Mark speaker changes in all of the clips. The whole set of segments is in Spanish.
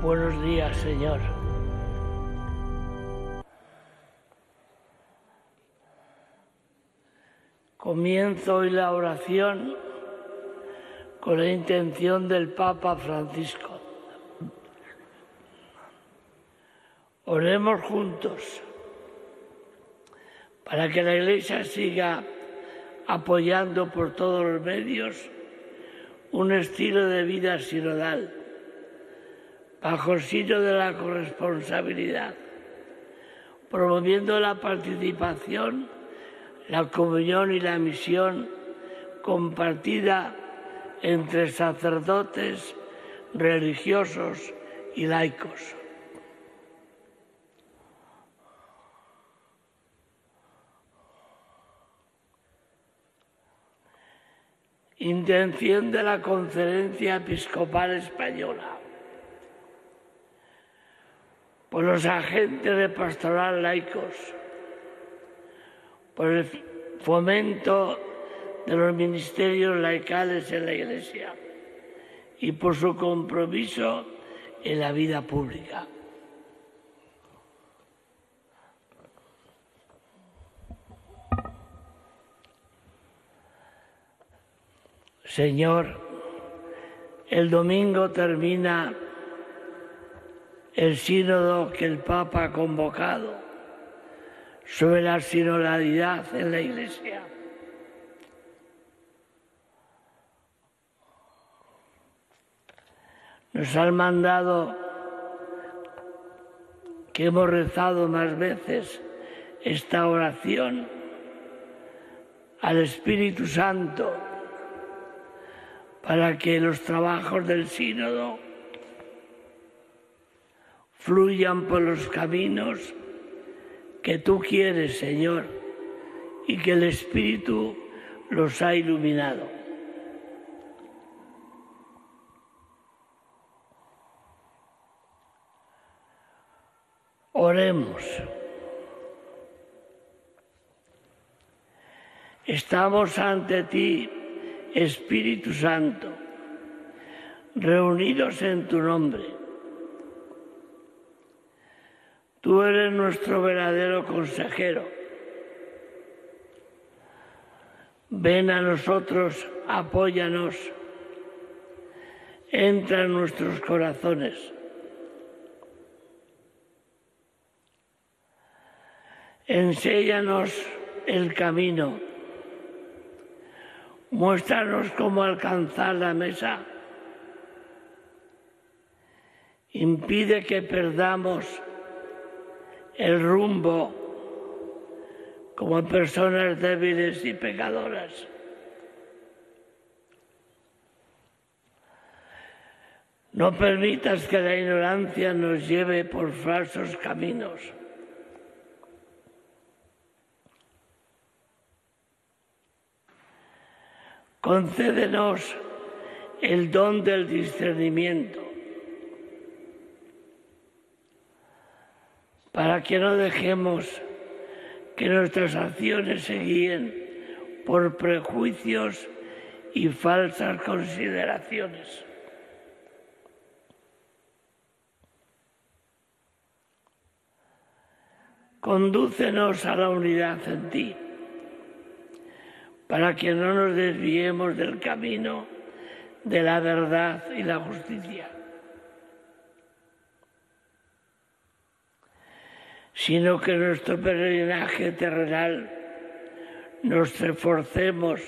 Speaker 1: Buenos días, Señor. Comienzo hoy la oración con la intención del Papa Francisco. Oremos juntos para que la Iglesia siga apoyando por todos los medios un estilo de vida sinodal bajo el signo de la corresponsabilidad, promoviendo la participación, la comunión y la misión compartida entre sacerdotes, religiosos y laicos. Intención de la Conferencia Episcopal Española por los agentes de pastoral laicos, por el fomento de los ministerios laicales en la Iglesia y por su compromiso en la vida pública. Señor, el domingo termina el sínodo que el Papa ha convocado sobre la sinodalidad en la Iglesia. Nos han mandado que hemos rezado más veces esta oración al Espíritu Santo para que los trabajos del sínodo fluyan por los caminos que tú quieres, Señor, y que el Espíritu los ha iluminado. Oremos. Estamos ante ti, Espíritu Santo, reunidos en tu nombre Tú eres nuestro verdadero consejero. Ven a nosotros, apóyanos, entra en nuestros corazones. Enséñanos el camino. Muéstranos cómo alcanzar la mesa. Impide que perdamos el rumbo como personas débiles y pecadoras. No permitas que la ignorancia nos lleve por falsos caminos. Concédenos el don del discernimiento para que no dejemos que nuestras acciones se guíen por prejuicios y falsas consideraciones. Condúcenos a la unidad en ti, para que no nos desviemos del camino de la verdad y la justicia. Sino que nuestro peregrinaje terrenal nos esforcemos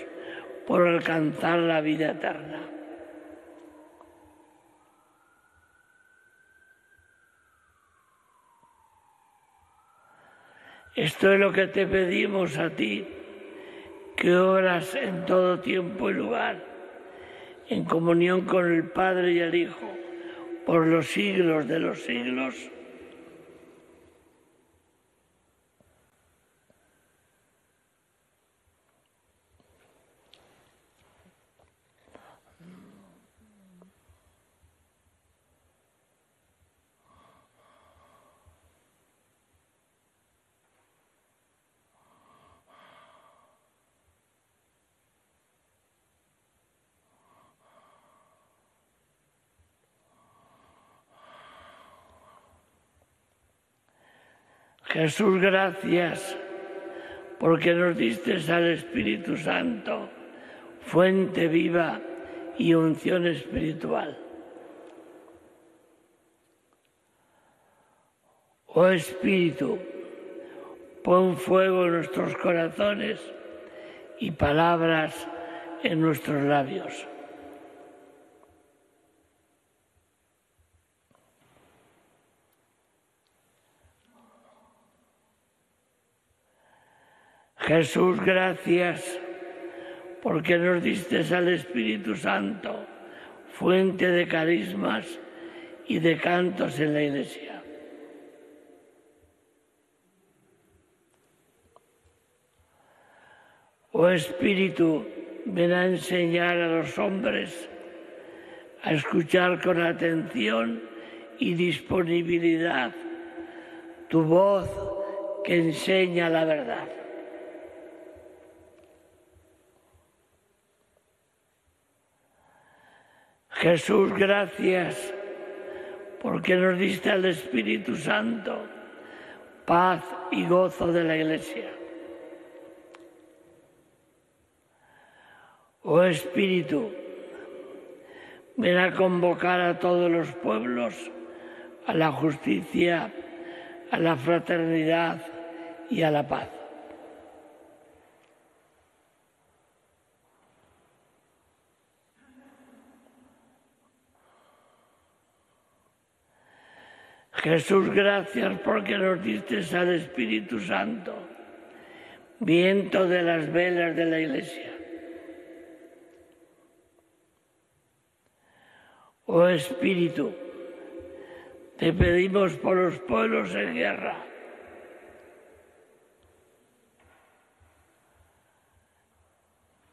Speaker 1: por alcanzar la vida eterna. Esto es lo que te pedimos a ti, que obras en todo tiempo y lugar, en comunión con el Padre y el Hijo, por los siglos de los siglos. Jesús, gracias porque nos diste al Espíritu Santo, fuente viva y unción espiritual. Oh Espíritu, pon fuego en nuestros corazones y palabras en nuestros labios. Jesús, gracias porque nos diste al Espíritu Santo, fuente de carismas y de cantos en la Iglesia. Oh Espíritu, ven a enseñar a los hombres a escuchar con atención y disponibilidad tu voz que enseña la verdad. Jesús, gracias porque nos diste al Espíritu Santo, paz y gozo de la Iglesia. Oh Espíritu, ven a convocar a todos los pueblos a la justicia, a la fraternidad y a la paz. Jesús, gracias porque nos diste al Espíritu Santo, viento de las velas de la Iglesia. Oh Espíritu, te pedimos por los pueblos en guerra.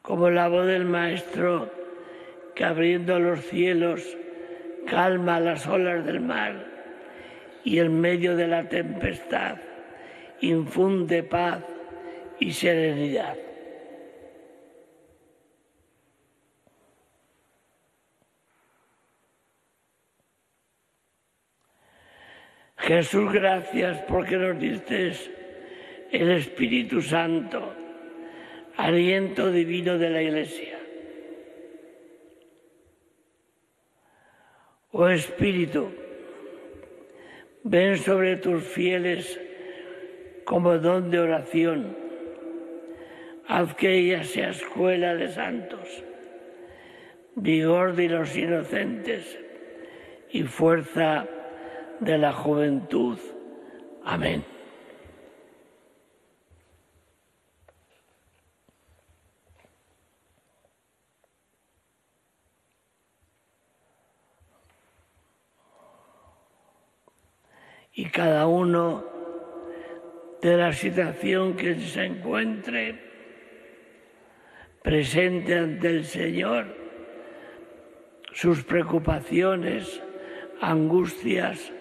Speaker 1: Como la voz del Maestro que abriendo los cielos calma las olas del mar y en medio de la tempestad infunde paz y serenidad. Jesús, gracias porque nos diste el Espíritu Santo, aliento divino de la Iglesia. Oh Espíritu, ven sobre tus fieles como don de oración. Haz que ella sea escuela de santos, vigor de los inocentes y fuerza de la juventud. Amén. Y cada uno de la situación que se encuentre presente ante el Señor, sus preocupaciones, angustias,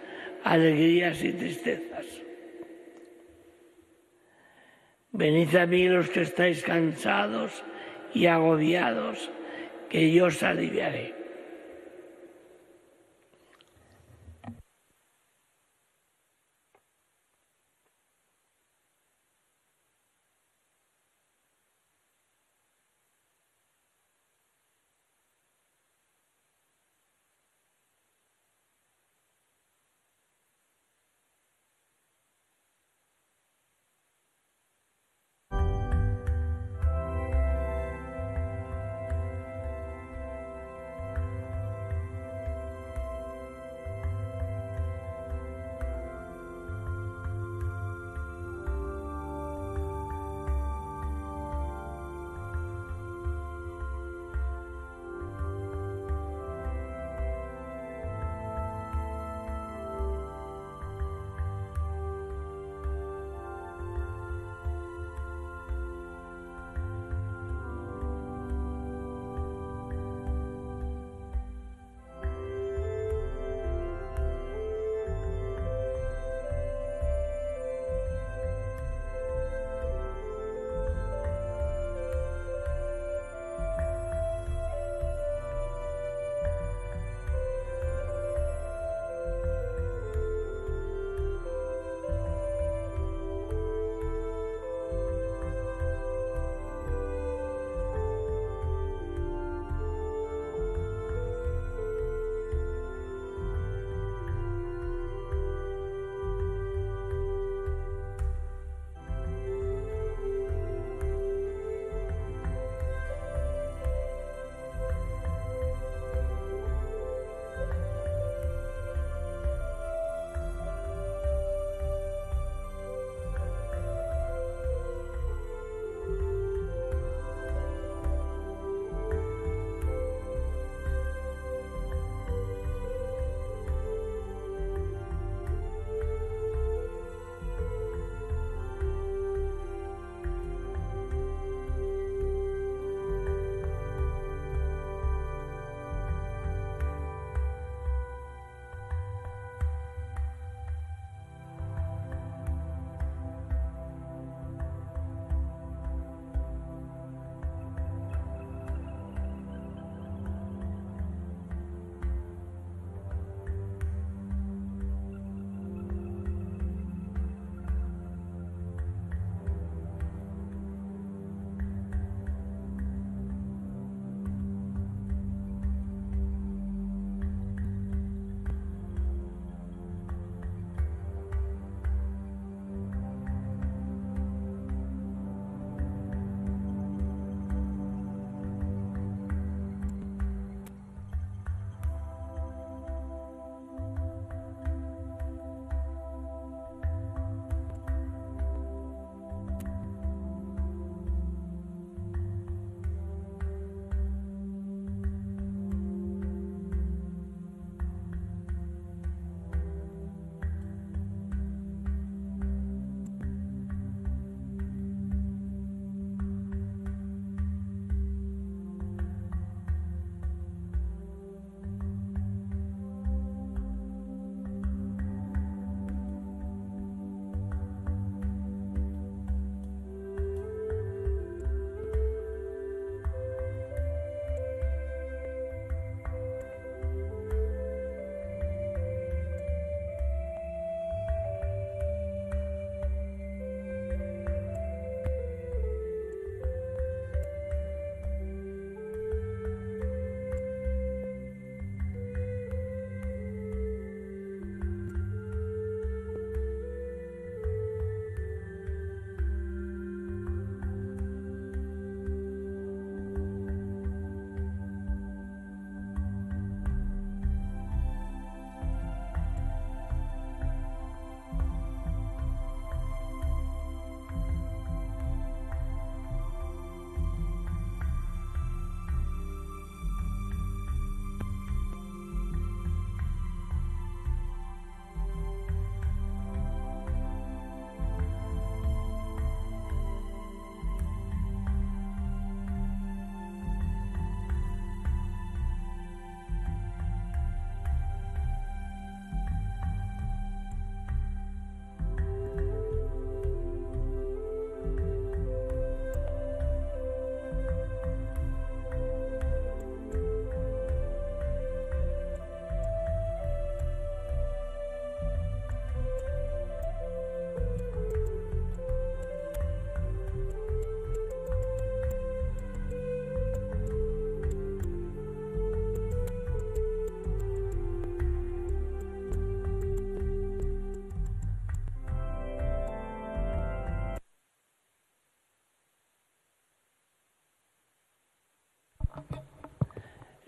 Speaker 1: alegrías y tristezas. Venid a mí los que estáis cansados y agobiados, que yo os aliviaré.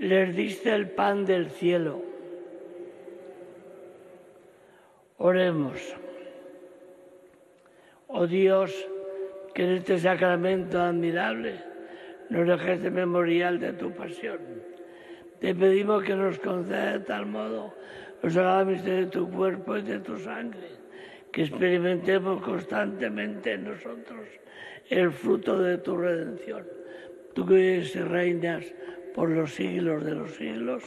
Speaker 1: Les diste el pan del cielo. Oremos. Oh Dios, que en este sacramento admirable nos dejes memorial de tu pasión. Te pedimos que nos conceda de tal modo los sagrados de tu cuerpo y de tu sangre, que experimentemos constantemente en nosotros el fruto de tu redención. Tú que y reinas por los siglos de los siglos.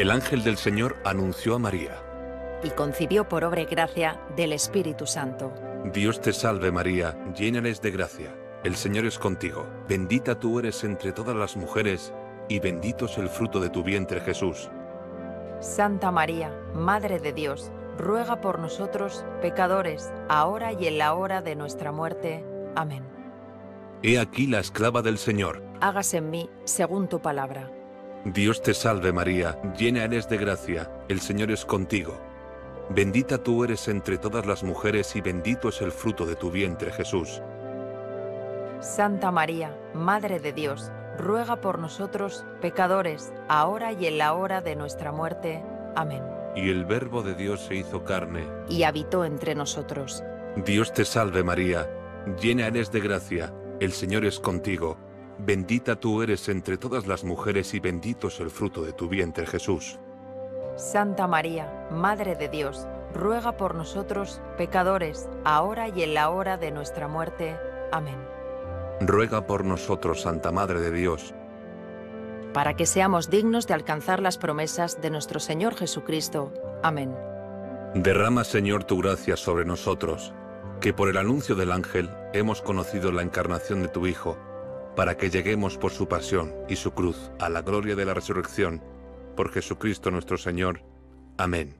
Speaker 2: El ángel del Señor anunció a María.
Speaker 3: Y concibió por obra y gracia del Espíritu Santo.
Speaker 2: Dios te salve María, llena eres de gracia. El Señor es contigo. Bendita tú eres entre todas las mujeres, y bendito es el fruto de tu vientre Jesús.
Speaker 3: Santa María, Madre de Dios, ruega por nosotros, pecadores, ahora y en la hora de nuestra muerte. Amén.
Speaker 2: He aquí la esclava del Señor.
Speaker 3: Hágase en mí según tu palabra.
Speaker 2: Dios te salve María, llena eres de gracia, el Señor es contigo. Bendita tú eres entre todas las mujeres y bendito es el fruto de tu vientre Jesús.
Speaker 3: Santa María, Madre de Dios, ruega por nosotros, pecadores, ahora y en la hora de nuestra muerte. Amén.
Speaker 2: Y el Verbo de Dios se hizo carne.
Speaker 3: Y habitó entre nosotros.
Speaker 2: Dios te salve María, llena eres de gracia, el Señor es contigo. Bendita tú eres entre todas las mujeres y bendito es el fruto de tu vientre Jesús.
Speaker 3: Santa María, Madre de Dios, ruega por nosotros, pecadores, ahora y en la hora de nuestra muerte. Amén.
Speaker 2: Ruega por nosotros, Santa Madre de Dios,
Speaker 3: para que seamos dignos de alcanzar las promesas de nuestro Señor Jesucristo. Amén.
Speaker 2: Derrama, Señor, tu gracia sobre nosotros, que por el anuncio del ángel hemos conocido la encarnación de tu Hijo para que lleguemos por su pasión y su cruz a la gloria de la resurrección, por Jesucristo nuestro Señor. Amén.